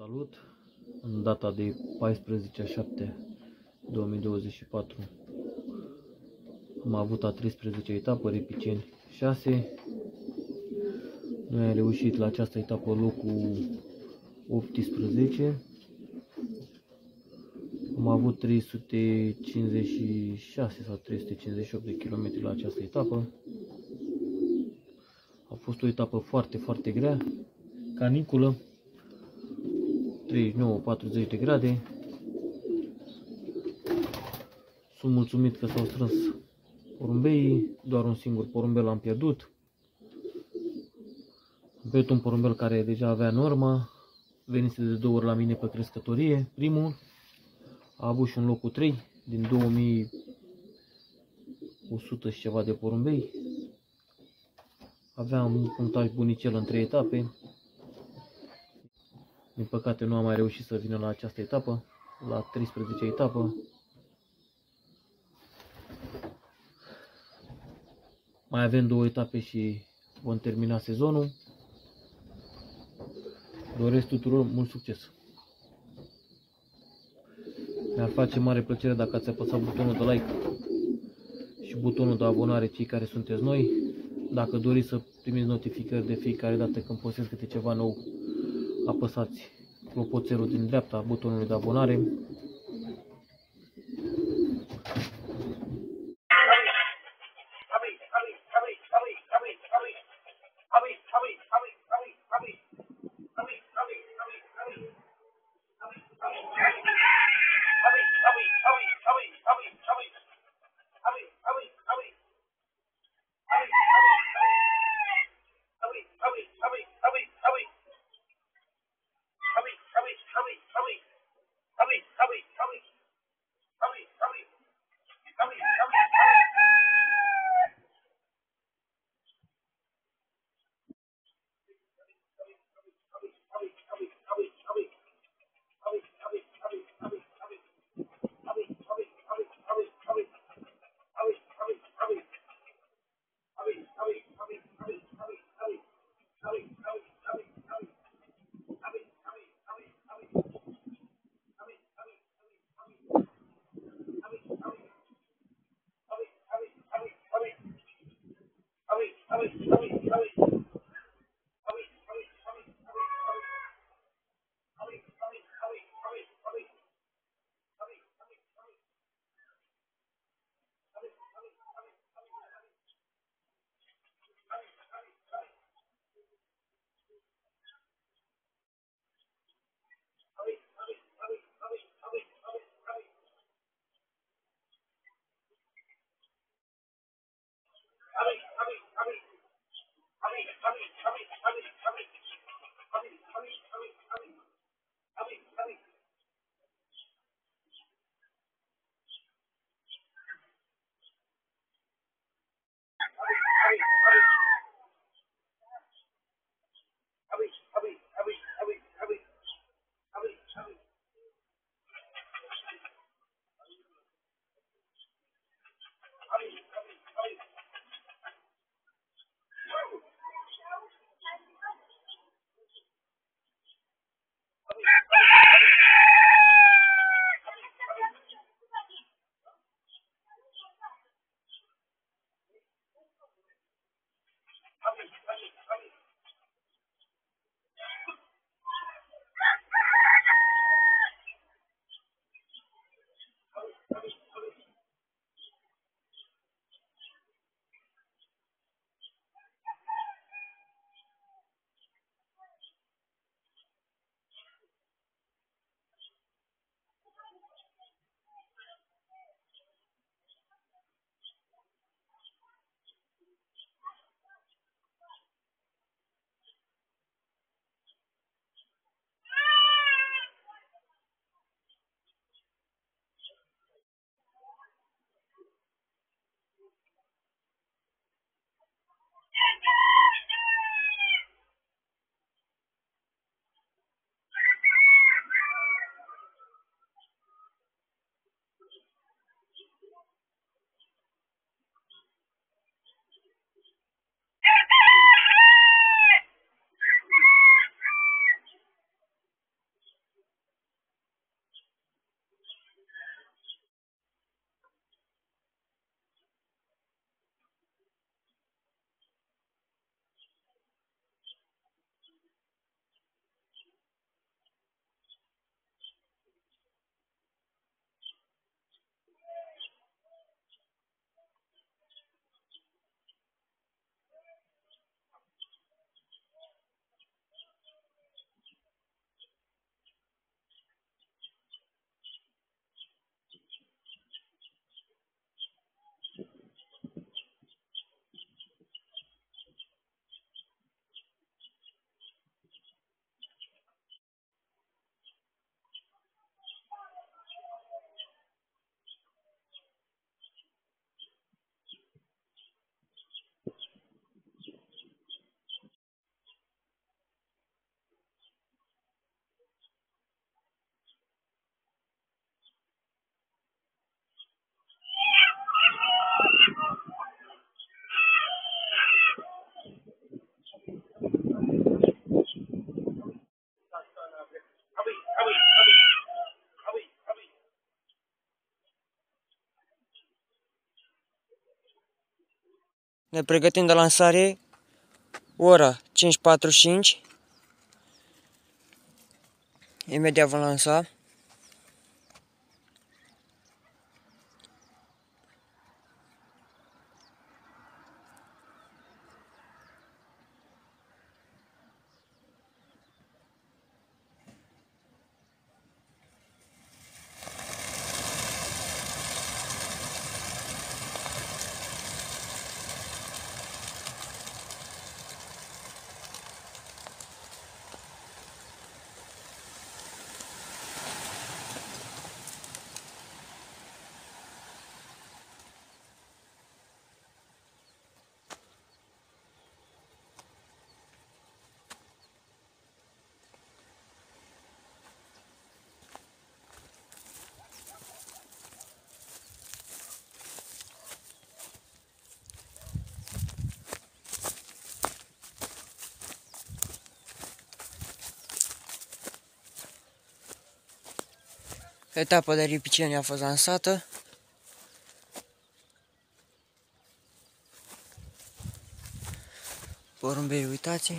Salut! În data de 14 7 2024 am avut a 13 etapă, Repiceni 6. Noi am reușit la această etapă locul 18. Am avut 356 sau 358 de km la această etapă. A fost o etapă foarte, foarte grea, caniculă, 39-40 de grade. Sunt mulțumit că s-au strâns porumbeii, doar un singur porumbel am pierdut. Am pierdut un porumbel care deja avea norma, venise de două ori la mine pe crescătorie, primul, a avut și un locul 3 din 2100 și ceva de porumbei. Aveam un punctaj bunicel în trei etape, din păcate nu am mai reușit să vină la această etapă, la 13 etapă. Mai avem două etape și vom termina sezonul. Doresc tuturor mult succes! Mi-ar face mare plăcere dacă ați apăsat butonul de like și butonul de abonare cei care sunteți noi. Dacă doriți să primiți notificări de fiecare dată când postez câte ceva nou, apăsați clopoțelul din dreapta butonului de abonare. Oi, oi, oi. Ne pregătim de lansare. Ora 5.45. Imediat vom lansa. Etapa de ripicieni a fost lansată. Porumbei, uitați